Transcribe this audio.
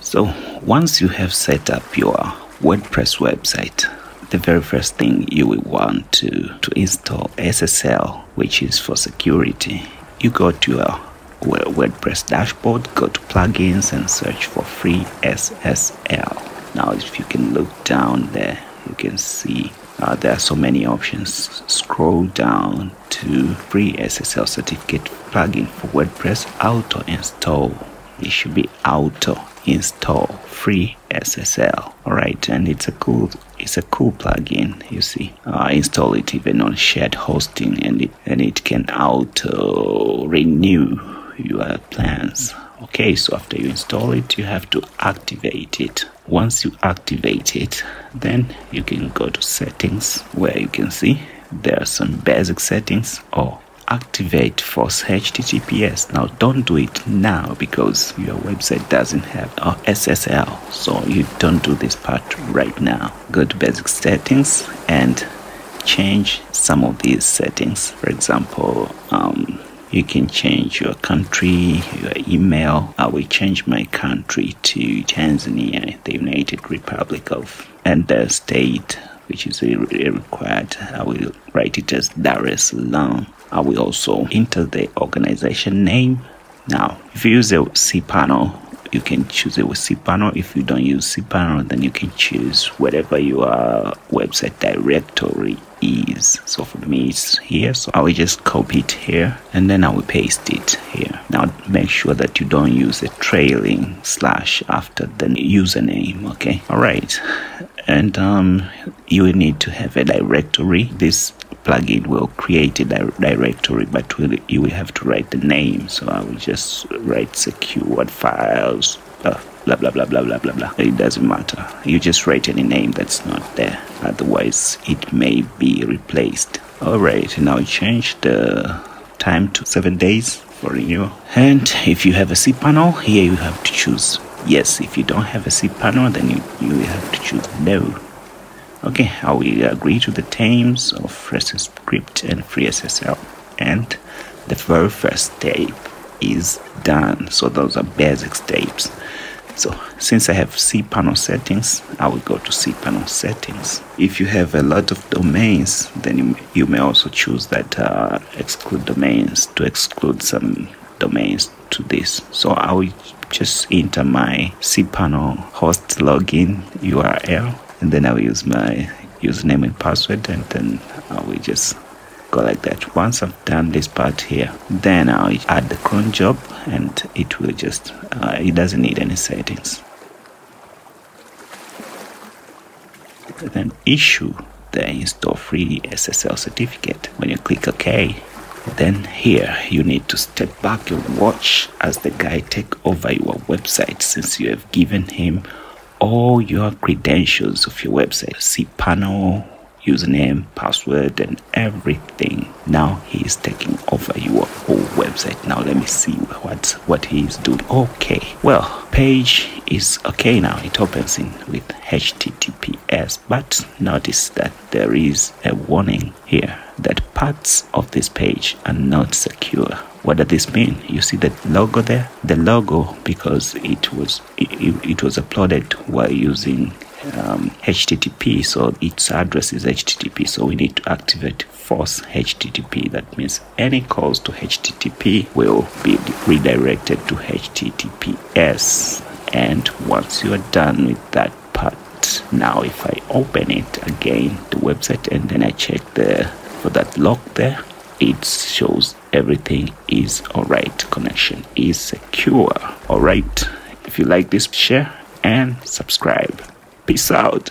So once you have set up your WordPress website, the very first thing you will want to, to install SSL, which is for security. You go to your WordPress dashboard, go to plugins and search for free SSL. Now, if you can look down there, you can see uh, there are so many options. Scroll down to free SSL certificate plugin for WordPress auto install. It should be auto install free SSL. All right, and it's a cool it's a cool plugin. You see, uh, install it even on shared hosting, and it and it can auto renew your plans. Okay, so after you install it, you have to activate it. Once you activate it, then you can go to settings where you can see there are some basic settings or activate force https now don't do it now because your website doesn't have ssl so you don't do this part right now. Go to basic settings and change some of these settings. For example um, you can change your country your email. I will change my country to tanzania the united republic of and the state which is required. I will write it as dar es salaam i will also enter the organization name. Now if you use a cpanel you can choose with cpanel if you don't use cpanel then you can choose whatever your website directory is. So for me it's here. So i will just copy it here and then i will paste it here. Now make sure that you don't use a trailing slash after the username okay? All right and um, you will need to have a directory. This plugin will create a di directory but will, you will have to write the name. So i will just write secured files uh, blah blah blah blah blah blah blah. It doesn't matter. You just write any name that's not there. Otherwise it may be replaced. All right now change the time to seven days for renewal. And if you have a cpanel here you have to choose yes if you don't have a cpanel then you, you have to choose no. Okay I will agree to the terms of script and free ssl and the very first step is done. So those are basic steps. So since I have cPanel settings, I will go to cPanel settings. If you have a lot of domains, then you, you may also choose that uh, exclude domains to exclude some domains to this. So I will just enter my cPanel host login URL and then I will use my username and password and then I will just go like that. Once I've done this part here then I'll add the cron job and it will just uh, it doesn't need any settings. Then issue the install free SSL certificate. When you click OK then here you need to step back and watch as the guy take over your website since you have given him all your credentials of your website cpanel username, password, and everything. Now he is taking over your whole website. Now let me see what what he is doing. Okay, well, page is okay now. It opens in with HTTPS, but notice that there is a warning here that parts of this page are not secure. What does this mean? You see the logo there? The logo because it was it, it was uploaded while using um, HTTP, so its address is HTTP. So we need to activate force HTTP. That means any calls to HTTP will be redirected to HTTPS. And once you are done with that part, now if I open it again, the website, and then I check the for that lock there, it shows everything is alright. Connection is secure. Alright. If you like this, share and subscribe. Peace out.